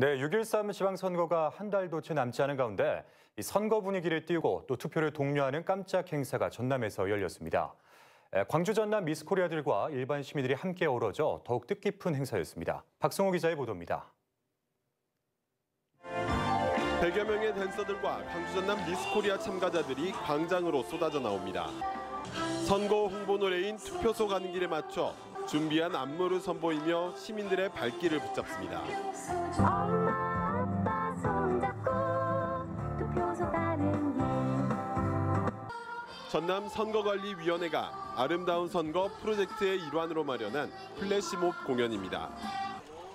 네, 6.13 지방선거가 한 달도 채 남지 않은 가운데 이 선거 분위기를 띄우고 또 투표를 독려하는 깜짝 행사가 전남에서 열렸습니다. 에, 광주 전남 미스코리아들과 일반 시민들이 함께 어우러져 더욱 뜻깊은 행사였습니다. 박성호 기자의 보도입니다. 100여 명의 댄서들과 광주 전남 미스코리아 참가자들이 광장으로 쏟아져 나옵니다. 선거 홍보 노래인 투표소 가는 길에 맞춰 준비한 안무를 선보이며 시민들의 발길을 붙잡습니다. 전남 선거관리위원회가 아름다운 선거 프로젝트의 일환으로 마련한 플래시몹 공연입니다.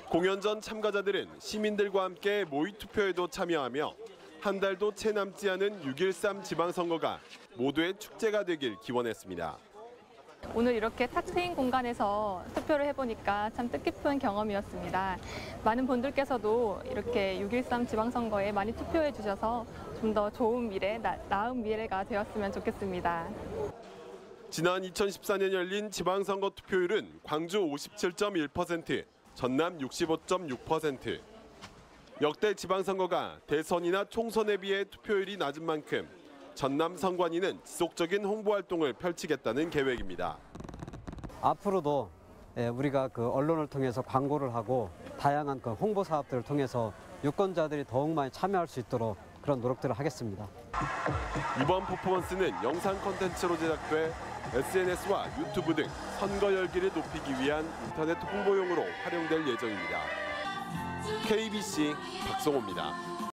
공연 전 참가자들은 시민들과 함께 모의 투표에도 참여하며 한 달도 채 남지 않은 6.13 지방선거가 모두의 축제가 되길 기원했습니다. 오늘 이렇게 탁 트인 공간에서 투표를 해보니까 참 뜻깊은 경험이었습니다. 많은 분들께서도 이렇게 6.13 지방선거에 많이 투표해 주셔서 좀 더 좋은 미래, 나, 나은 미래가 되었으면 좋겠습니다. 지난 2014년 열린 지방선거 투표율은 광주 57.1%, 전남 65.6%. 역대 지방선거가 대선이나 총선에 비해 투표율이 낮은 만큼 전남 선관위는 지속적인 홍보 활동을 펼치겠다는 계획입니다. 앞으로도 예, 우리가 그 언론을 통해서 광고를 하고 다양한 그 홍보 사업들을 통해서 유권자들이 더욱 많이 참여할 수 있도록 그런 노력들을 하겠습니다. 이번 퍼포먼스는 영상 콘텐츠로 제작돼 SNS와 유튜브 등 선거 열기를 높이기 위한 인터넷 홍보용으로 활용될 예정입니다. KBC 박성호입니다.